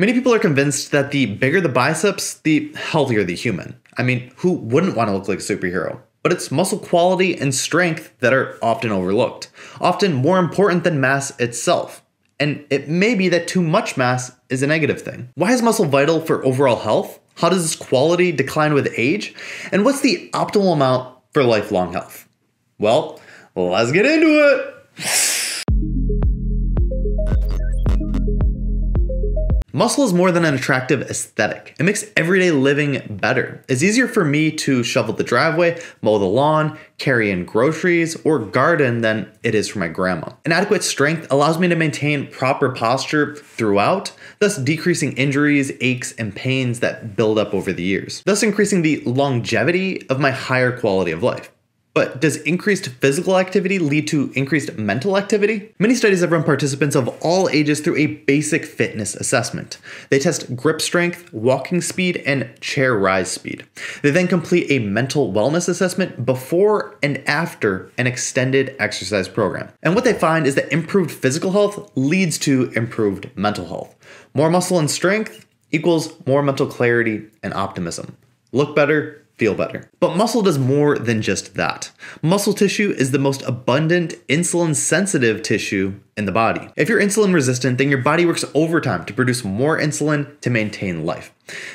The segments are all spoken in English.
Many people are convinced that the bigger the biceps, the healthier the human. I mean, who wouldn't want to look like a superhero? But it's muscle quality and strength that are often overlooked, often more important than mass itself. And it may be that too much mass is a negative thing. Why is muscle vital for overall health? How does its quality decline with age? And what's the optimal amount for lifelong health? Well, let's get into it. Muscle is more than an attractive aesthetic. It makes everyday living better. It's easier for me to shovel the driveway, mow the lawn, carry in groceries, or garden than it is for my grandma. An adequate strength allows me to maintain proper posture throughout, thus decreasing injuries, aches, and pains that build up over the years, thus increasing the longevity of my higher quality of life. But does increased physical activity lead to increased mental activity? Many studies have run participants of all ages through a basic fitness assessment. They test grip strength, walking speed, and chair rise speed. They then complete a mental wellness assessment before and after an extended exercise program. And what they find is that improved physical health leads to improved mental health. More muscle and strength equals more mental clarity and optimism. Look better, feel better. But muscle does more than just that. Muscle tissue is the most abundant insulin sensitive tissue in the body. If you're insulin resistant, then your body works overtime to produce more insulin to maintain life.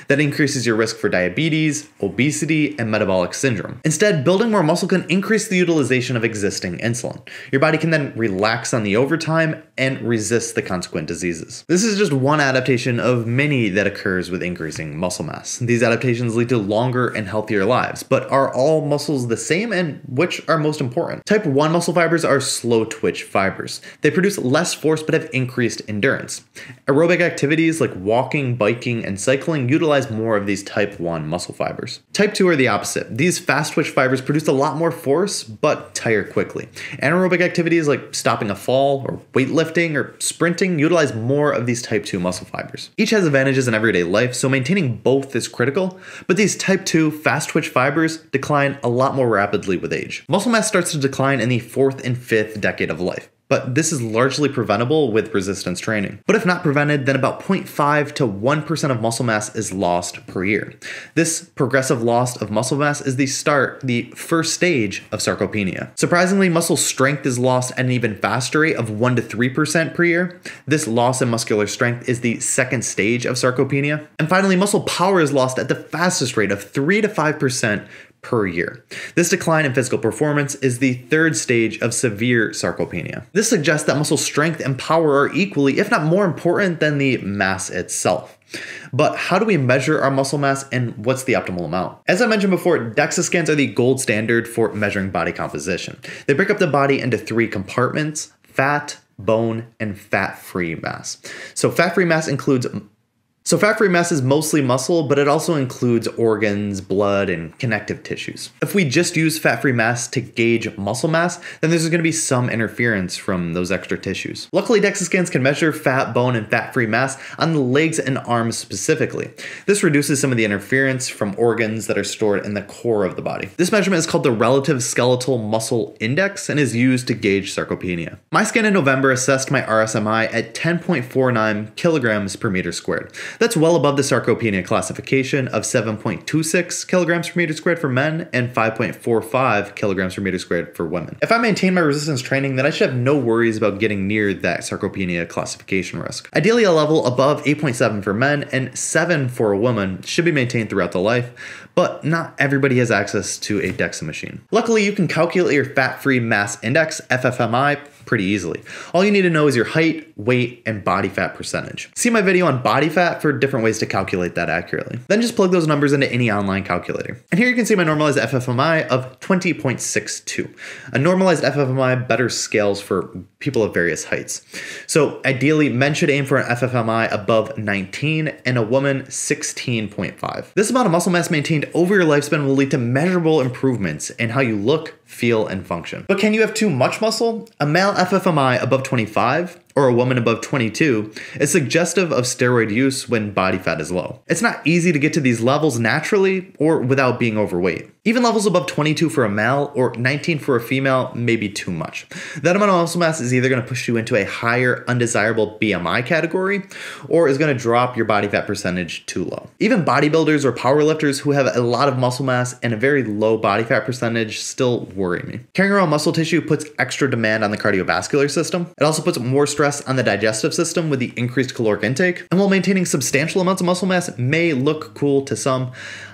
That increases your risk for diabetes, obesity, and metabolic syndrome. Instead, building more muscle can increase the utilization of existing insulin. Your body can then relax on the overtime and resist the consequent diseases. This is just one adaptation of many that occurs with increasing muscle mass. These adaptations lead to longer and healthier lives, but are all muscles the same and which are most important? Type 1 muscle fibers are slow twitch fibers. They produce produce less force but have increased endurance. Aerobic activities like walking, biking, and cycling utilize more of these type 1 muscle fibers. Type 2 are the opposite. These fast twitch fibers produce a lot more force but tire quickly. Anaerobic activities like stopping a fall or weightlifting or sprinting utilize more of these type 2 muscle fibers. Each has advantages in everyday life, so maintaining both is critical, but these type 2 fast twitch fibers decline a lot more rapidly with age. Muscle mass starts to decline in the fourth and fifth decade of life but this is largely preventable with resistance training. But if not prevented, then about 0.5 to 1% of muscle mass is lost per year. This progressive loss of muscle mass is the start, the first stage of sarcopenia. Surprisingly, muscle strength is lost at an even faster rate of 1 to 3% per year. This loss in muscular strength is the second stage of sarcopenia. And finally, muscle power is lost at the fastest rate of 3 to 5% per year. This decline in physical performance is the third stage of severe sarcopenia. This suggests that muscle strength and power are equally, if not more important than the mass itself. But how do we measure our muscle mass and what's the optimal amount? As I mentioned before, DEXA scans are the gold standard for measuring body composition. They break up the body into three compartments fat, bone, and fat free mass. So, fat free mass includes so fat-free mass is mostly muscle, but it also includes organs, blood, and connective tissues. If we just use fat-free mass to gauge muscle mass, then there's going to be some interference from those extra tissues. Luckily, DEXA scans can measure fat, bone, and fat-free mass on the legs and arms specifically. This reduces some of the interference from organs that are stored in the core of the body. This measurement is called the Relative Skeletal Muscle Index and is used to gauge sarcopenia. My scan in November assessed my RSMI at 10.49 kilograms per meter squared. That's well above the sarcopenia classification of 7.26 kilograms per meter squared for men and 5.45 kilograms per meter squared for women. If I maintain my resistance training, then I should have no worries about getting near that sarcopenia classification risk. Ideally, a level above 8.7 for men and 7 for a woman should be maintained throughout the life, but not everybody has access to a DEXA machine. Luckily, you can calculate your fat-free mass index, FFMI, pretty easily. All you need to know is your height, weight, and body fat percentage. See my video on body fat for different ways to calculate that accurately. Then just plug those numbers into any online calculator. And here you can see my normalized FFMI of 20.62. A normalized FFMI better scales for people of various heights. So ideally, men should aim for an FFMI above 19 and a woman 16.5. This amount of muscle mass maintained over your lifespan will lead to measurable improvements in how you look, feel, and function. But can you have too much muscle? A male FFMI above 25 or a woman above 22 is suggestive of steroid use when body fat is low. It's not easy to get to these levels naturally or without being overweight. Even levels above 22 for a male or 19 for a female may be too much. That amount of muscle mass is either going to push you into a higher undesirable BMI category or is going to drop your body fat percentage too low. Even bodybuilders or powerlifters who have a lot of muscle mass and a very low body fat percentage still worry me. Carrying around muscle tissue puts extra demand on the cardiovascular system. It also puts more stress on the digestive system with the increased caloric intake. And while maintaining substantial amounts of muscle mass may look cool to some,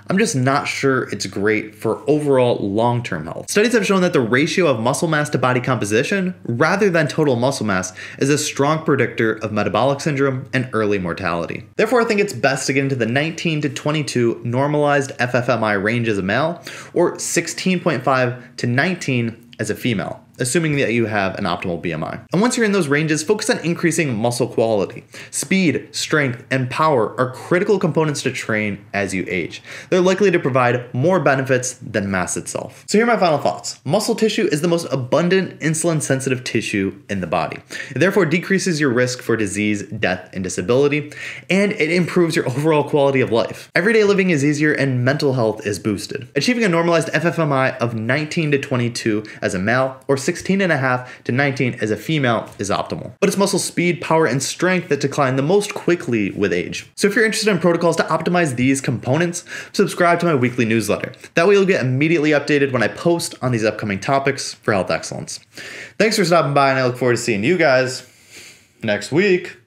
I'm just not sure it's great for overall long term health. Studies have shown that the ratio of muscle mass to body composition, rather than total muscle mass, is a strong predictor of metabolic syndrome and early mortality. Therefore, I think it's best to get into the 19 to 22 normalized FFMI range as a male, or 16.5 to 19 as a female assuming that you have an optimal BMI. And once you're in those ranges, focus on increasing muscle quality. Speed, strength, and power are critical components to train as you age. They're likely to provide more benefits than mass itself. So here are my final thoughts. Muscle tissue is the most abundant insulin sensitive tissue in the body. It therefore decreases your risk for disease, death, and disability, and it improves your overall quality of life. Everyday living is easier and mental health is boosted. Achieving a normalized FFMI of 19 to 22 as a male or 16.5 to 19 as a female is optimal. But it's muscle speed, power, and strength that decline the most quickly with age. So if you're interested in protocols to optimize these components, subscribe to my weekly newsletter. That way you'll get immediately updated when I post on these upcoming topics for health excellence. Thanks for stopping by, and I look forward to seeing you guys next week.